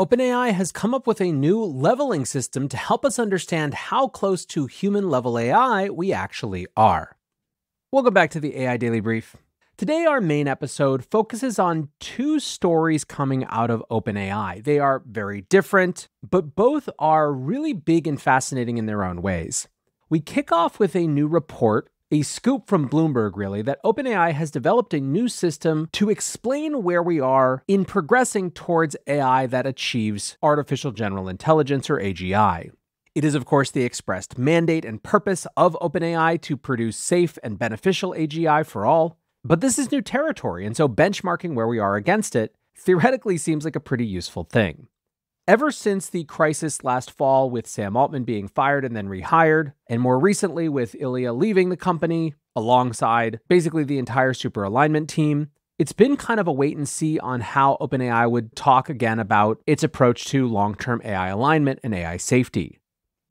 OpenAI has come up with a new leveling system to help us understand how close to human level AI we actually are. Welcome back to the AI Daily Brief. Today, our main episode focuses on two stories coming out of OpenAI. They are very different, but both are really big and fascinating in their own ways. We kick off with a new report a scoop from Bloomberg, really, that OpenAI has developed a new system to explain where we are in progressing towards AI that achieves artificial general intelligence or AGI. It is, of course, the expressed mandate and purpose of OpenAI to produce safe and beneficial AGI for all. But this is new territory, and so benchmarking where we are against it theoretically seems like a pretty useful thing. Ever since the crisis last fall with Sam Altman being fired and then rehired, and more recently with Ilya leaving the company alongside basically the entire super alignment team, it's been kind of a wait and see on how OpenAI would talk again about its approach to long term AI alignment and AI safety.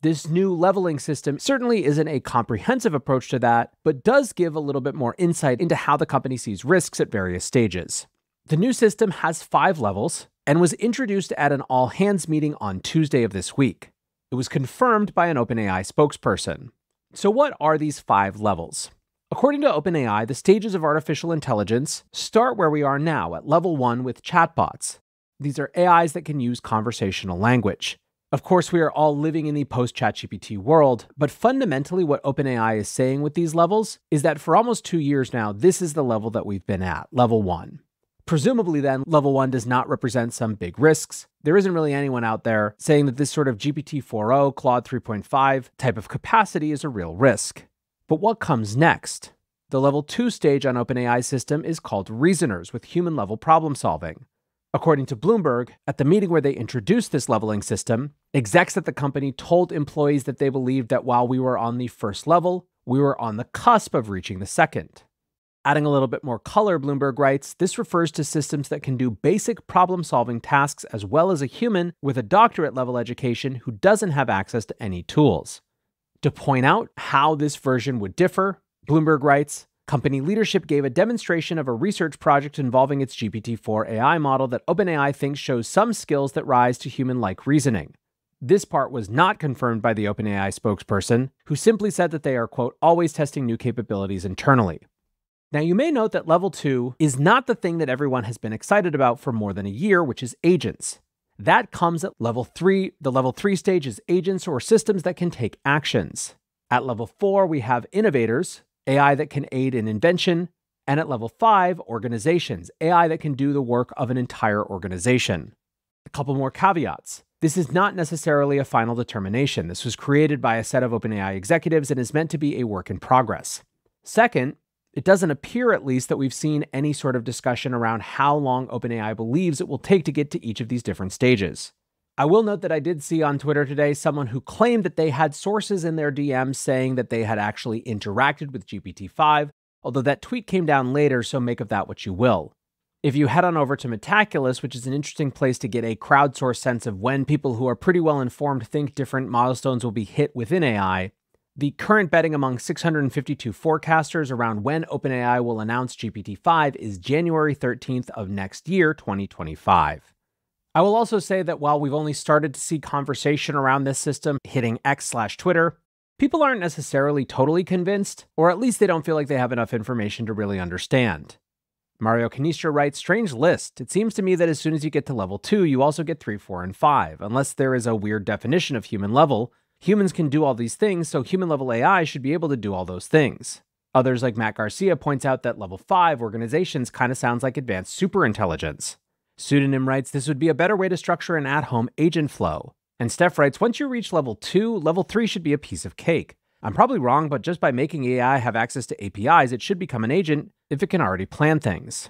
This new leveling system certainly isn't a comprehensive approach to that, but does give a little bit more insight into how the company sees risks at various stages. The new system has five levels, and was introduced at an all hands meeting on Tuesday of this week. It was confirmed by an OpenAI spokesperson. So, what are these five levels? According to OpenAI, the stages of artificial intelligence start where we are now at level one with chatbots. These are AIs that can use conversational language. Of course, we are all living in the post ChatGPT world, but fundamentally, what OpenAI is saying with these levels is that for almost two years now, this is the level that we've been at, level one. Presumably, then, level one does not represent some big risks. There isn't really anyone out there saying that this sort of GPT 4.0, Claude 3.5 type of capacity is a real risk. But what comes next? The level two stage on OpenAI's system is called reasoners with human level problem solving. According to Bloomberg, at the meeting where they introduced this leveling system, execs at the company told employees that they believed that while we were on the first level, we were on the cusp of reaching the second. Adding a little bit more color, Bloomberg writes, this refers to systems that can do basic problem solving tasks as well as a human with a doctorate level education who doesn't have access to any tools. To point out how this version would differ, Bloomberg writes, Company leadership gave a demonstration of a research project involving its GPT 4 AI model that OpenAI thinks shows some skills that rise to human like reasoning. This part was not confirmed by the OpenAI spokesperson, who simply said that they are, quote, always testing new capabilities internally. Now, you may note that level two is not the thing that everyone has been excited about for more than a year, which is agents. That comes at level three. The level three stage is agents or systems that can take actions. At level four, we have innovators, AI that can aid in invention. And at level five, organizations, AI that can do the work of an entire organization. A couple more caveats. This is not necessarily a final determination. This was created by a set of OpenAI executives and is meant to be a work in progress. Second, it doesn't appear, at least, that we've seen any sort of discussion around how long OpenAI believes it will take to get to each of these different stages. I will note that I did see on Twitter today someone who claimed that they had sources in their DMs saying that they had actually interacted with GPT 5, although that tweet came down later, so make of that what you will. If you head on over to Metaculus, which is an interesting place to get a crowdsourced sense of when people who are pretty well informed think different milestones will be hit within AI, the current betting among 652 forecasters around when OpenAI will announce GPT-5 is January 13th of next year, 2025. I will also say that while we've only started to see conversation around this system hitting X slash Twitter, people aren't necessarily totally convinced, or at least they don't feel like they have enough information to really understand. Mario Canistra writes, Strange list. It seems to me that as soon as you get to level 2, you also get 3, 4, and 5, unless there is a weird definition of human level, Humans can do all these things, so human level AI should be able to do all those things. Others, like Matt Garcia, points out that level 5 organizations kind of sounds like advanced superintelligence. Pseudonym writes this would be a better way to structure an at home agent flow. And Steph writes once you reach level 2, level 3 should be a piece of cake. I'm probably wrong, but just by making AI have access to APIs, it should become an agent if it can already plan things.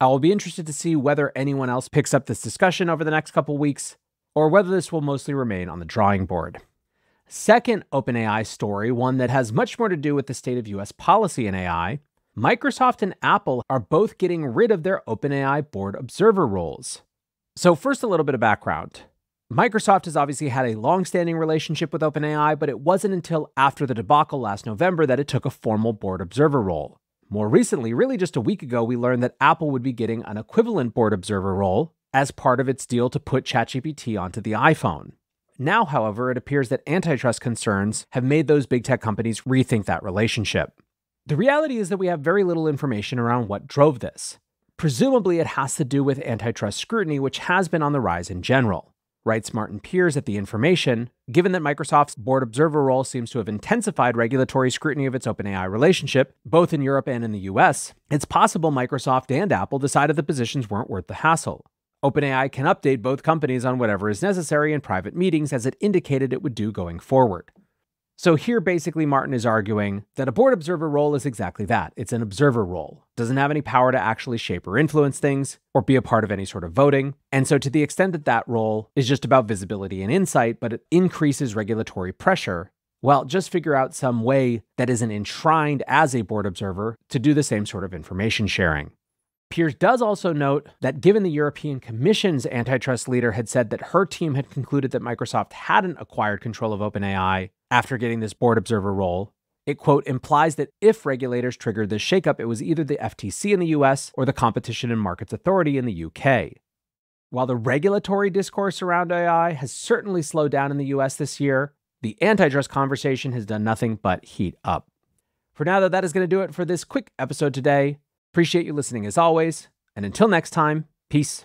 I will be interested to see whether anyone else picks up this discussion over the next couple weeks, or whether this will mostly remain on the drawing board. Second OpenAI story, one that has much more to do with the state of US policy in AI, Microsoft and Apple are both getting rid of their OpenAI board observer roles. So, first, a little bit of background. Microsoft has obviously had a long standing relationship with OpenAI, but it wasn't until after the debacle last November that it took a formal board observer role. More recently, really just a week ago, we learned that Apple would be getting an equivalent board observer role, as part of its deal to put ChatGPT onto the iPhone. Now, however, it appears that antitrust concerns have made those big tech companies rethink that relationship. The reality is that we have very little information around what drove this. Presumably, it has to do with antitrust scrutiny, which has been on the rise in general. Writes Martin Peers at The Information Given that Microsoft's board observer role seems to have intensified regulatory scrutiny of its OpenAI relationship, both in Europe and in the US, it's possible Microsoft and Apple decided the positions weren't worth the hassle. OpenAI can update both companies on whatever is necessary in private meetings, as it indicated it would do going forward. So here, basically, Martin is arguing that a board observer role is exactly that. It's an observer role. Doesn't have any power to actually shape or influence things or be a part of any sort of voting. And so, to the extent that that role is just about visibility and insight, but it increases regulatory pressure, well, just figure out some way that isn't enshrined as a board observer to do the same sort of information sharing. Peers does also note that given the European Commission's antitrust leader had said that her team had concluded that Microsoft hadn't acquired control of OpenAI after getting this board observer role, it quote implies that if regulators triggered this shakeup, it was either the FTC in the US or the Competition and Markets Authority in the UK. While the regulatory discourse around AI has certainly slowed down in the US this year, the antitrust conversation has done nothing but heat up. For now, though, that is going to do it for this quick episode today. Appreciate you listening as always. And until next time, peace.